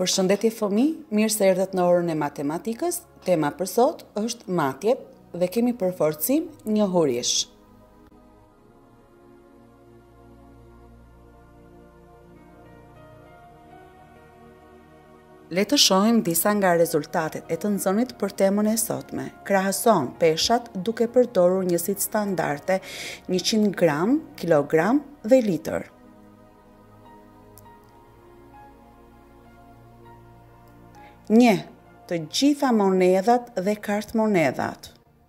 Përshëndetje fëmijë, mirë se erdhët në orën e matematikës, tema për sot është matjet dhe kemi përforcim njohurish. Le të shohim disa nga rezultatet e të nxënit për temën e sotme. Krahason peshat duke përdorur njësitë standarde 100 gram, kilogram dhe litër. Njeh të gjitha monedhat dhe kartëmonedhat.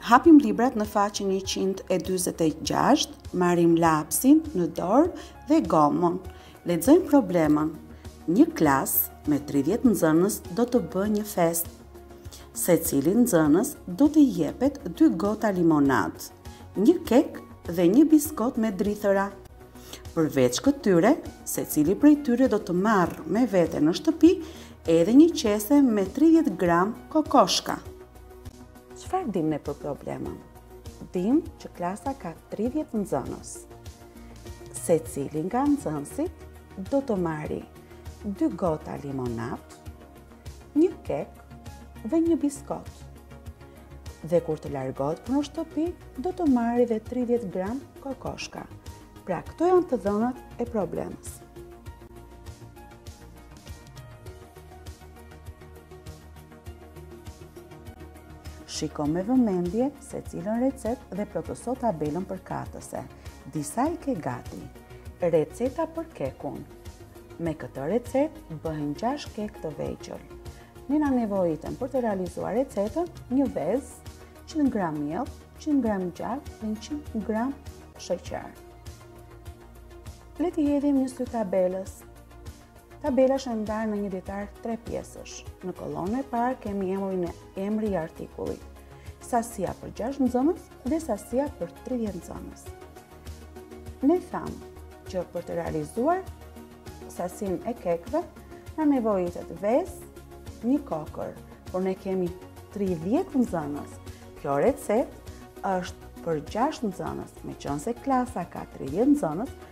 Hapim librat në faqen 146, marrim lapsin në dorë dhe gomën. Lexojmë problemën. Një klasë me 30 nxënës do të bëjë një festë. Secilit nxënës do t'i jepet dy gota limonadë, një kek dhe një biskotë me drithëra. Përveç këtyre, secili prej tyre do të marrë me vete në shtëpi edhe një qese me 30 gram kokoshka. Çfarë dimë ne për problemën? Dimë që klasa ka 30 nxënës. Secili nga nxënësit do të marrë 2 gota limonadë, një kek dhe një biskotë. Dhe kur të largohet për në shtëpi, do të marrë dhe 30 gram kokoshka. Pra këto janë të dhënat e problemës. Shiko me vëmendje secilën recetë dhe plotëso tabelën përkatëse. Disa i ke gati. Receta për kekun. Me këtë recetë bëhen 6 kekë të vegjël. Ne na nevojiten për të realizuar recetën një vezë, 100 gram miell, 100 gram gjalpë dhe 100 gram sheqer. Le t'i hedhim një sy tabelës Tabela është e ndarë në një detar tre pjesësh. Në kolonën e parë kemi emrin e emri i artikullit, sasia për 6 nxënës dhe sasia për 30 nxënës. Ne thamë që për të realizuar sasinë e kekëve, na nevojitet vezë një kokërr, por ne kemi 30 nxënës. Kjo recetë është për 6 nxënës, meqenëse klasa ka 30 nxënës,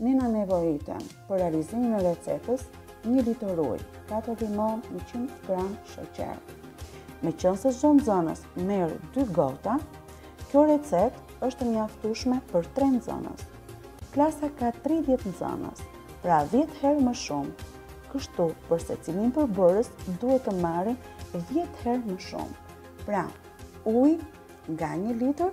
Ne na nevojiten për realizimin e recetës një litër ujë, 4 limonë, 100 gram sheqer. Meqenëse çdo nxënës merr 2 gota, kjo recetë është e mjaftueshme për 3 nxënës. Klasa ka 30 nxënës, pra 10 herë më shumë. Kështu, për secilin përbërës duhet të marrim 10 herë më shumë. Pra, ujë nga 1 litër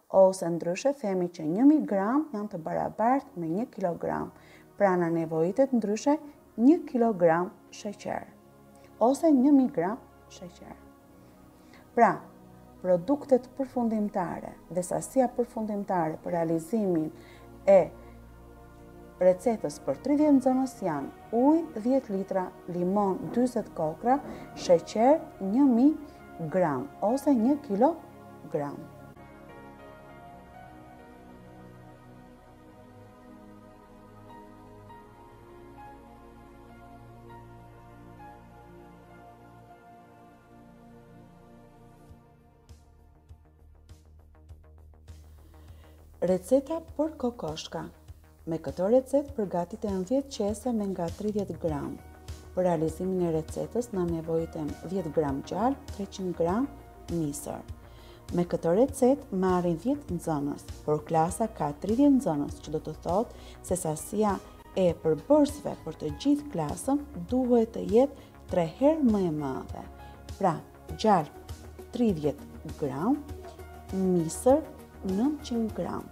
Ose ndryshe themi që një mijë gram janë të barabartë me një kilogram, pra na nevojitet ndryshe një kilogram sheqer, ose një mijë gram sheqer. Pra, produktet përfundimtare dhe sasia përfundimtare për realizimin e recetës për 30 nxënës janë ujë 10 litra, limon 20 kokrra, sheqer 1000 gram ose 1 kg gram. Receta për kokoshka. Me këtë recetë përgatiten 10 qese me nga 30 gram. Për realizimin e recetës na nevojiten 10 gram gjalp, 300 gram misër. Me këtë recetë marrin 10 nxënës, por klasa ka 30 nxënës që do të thotë se sasia e përbërësve për të gjithë klasën duhet të jetë 3 herë më e madhe. Pra, gjalp 30 gram, misër 900 gram.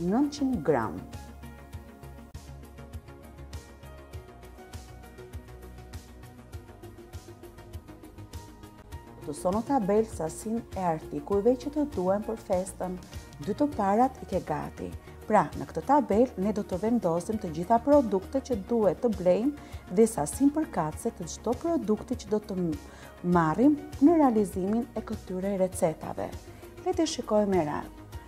nëntëqind gram. Plotëso në tabelë sasinë e artikujve që të duhen për festën, dy të parat i ke gati. Pra, në këtë tabelë, ne do të vendosim të gjitha produktet që duhet të blejmë dhe sasinë përkatëse të çdo produkti që do të marrim në realizimin e këtyre recetave. Le të shikojmë me radhë.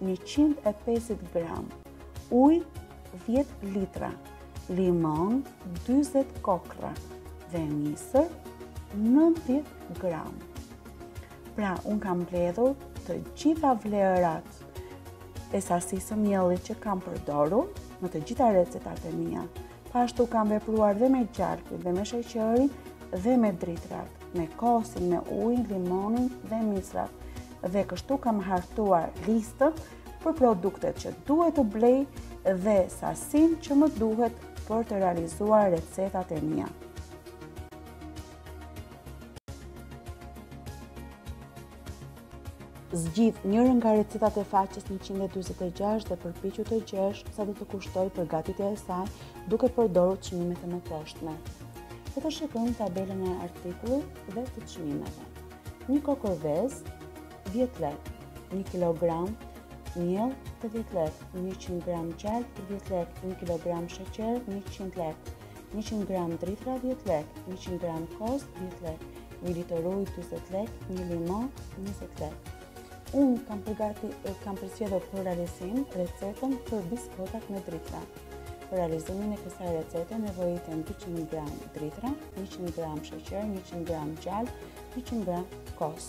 150 gram ujë 10 litra, limon 20 kokrra dhe misër 90 gram. Pra, unë kam mbledhur të gjitha vlerat e sasisë së miellit që kam përdorur në të gjitha recetat e mia. Po ashtu kam vepruar dhe me gjalpin dhe me sheqerin dhe me drithërat. me kosin, me ujin, limonin dhe misrat. Dhe kështu kam hartuar listën për produktet që duhet të blej dhe sasinë që më duhet për të realizuar recetat e mia. Zgjidh njërën nga recetat e faqes 146 dhe përpiqu të gjesh sa do të kushtojë përgatitja e saj duke përdorur çmimet e mëposhtme. Le të shikojmë tabelën e artikullit dhe të çmimeve. Një kokërr vezë, 10 lek, 1 kg miell, 80 lek, 100 gram gjalp, 10 lek, 1 kg sheqer, 100 lek, njëqind gram drithra dhjetë lek njëqind gram kos dhjetë lek një litër ujë dyzet lek një limon njëzet lek unë kam përgati kam përzgjedhur për realizim recetën për biskotat me drithra Për realizimin e kësaj recete nevojiten 200 gram drithra, 100 gram sheqer, 100 gram gjalpë, 100 gram kos.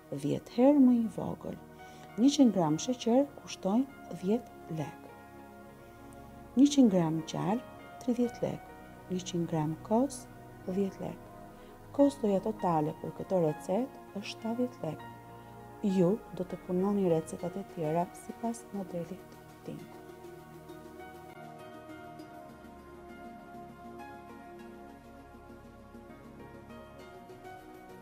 Dhjetë herë më i vogël. Njëqind gram sheqer kushtojnë dhjetë lekë. Njëqind gram gjalpë, tridhjetë lekë. Njëqind gram kos, dhjetë lekë. Kostoja totale për këtë recetë është shtadhjetë lekë. Ju do të punoni recetat e tjera sipas modelit tim.